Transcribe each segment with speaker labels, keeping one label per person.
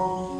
Speaker 1: Thank.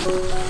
Speaker 1: Música